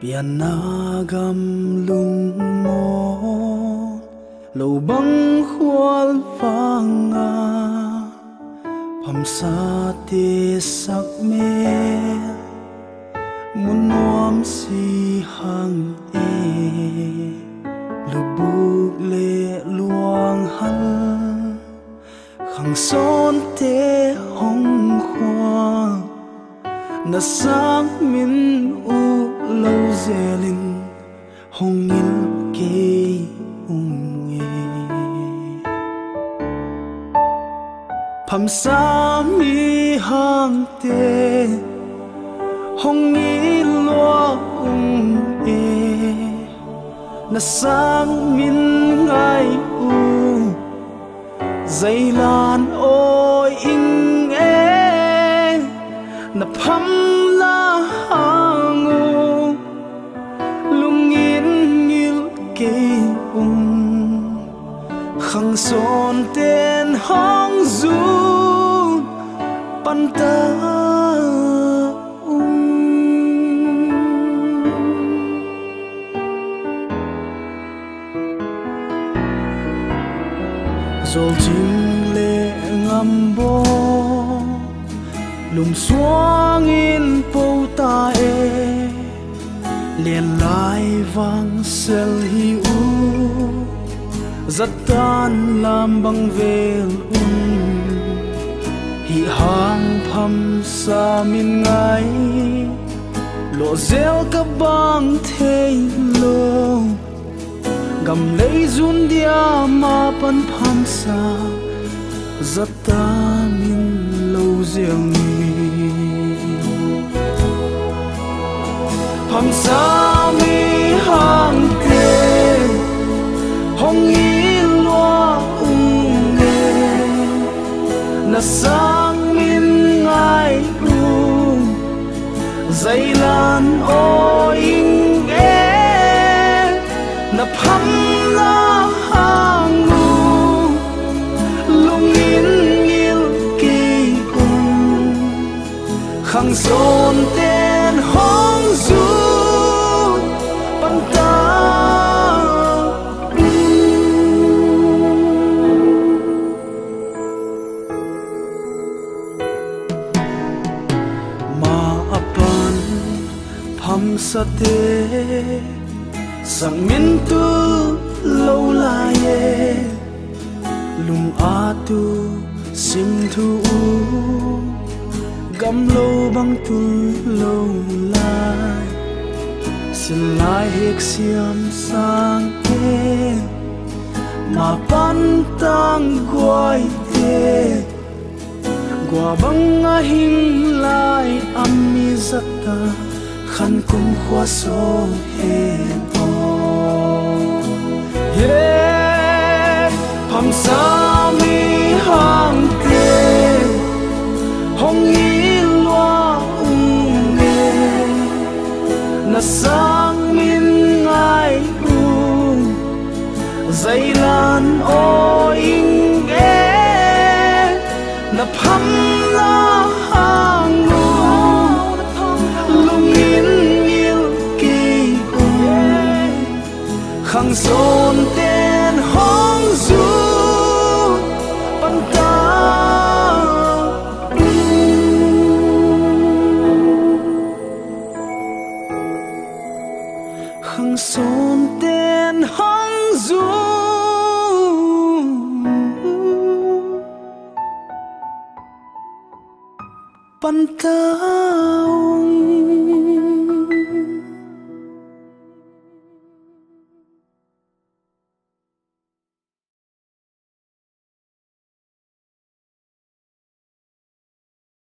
yanagam lung mo băng bang vang fanga. Pham sa tê sắc mê me munom si hang e. Lưu bước lệ luang hăng khang son tê hong khoa na sang min u lâu dần hồng il ke ung e phẩm sa mi hang te hồng il lo ung e na sang min ngai u, dây lan ôi in e na phẩm dầu ta lệ ngâm bó lùng xoang in bầu ta e liền lai vang sel hi u, rất tan làm bằng vel un hi hang pham sa min ngay lộ rêu các bang thế lâu gam lấy run dia ma pan pham sa zata min lâu riêng dây lan o ing e na pham la hang u lung in il ki ung khang son pham sa te sang min tu lâu la ye lung a tu sim thu u. Gam lâu băng tu lâu lai, xin lai hek siam sang te mà pan tang guai te, gua băng a hing lai ami ta khăn cũng khóa số he o yeah pham xa mi hang te Hồng i loa ung nghề na sang min ngai u, dây lan ô in e na pham hằng son tên hằng du. Pan ta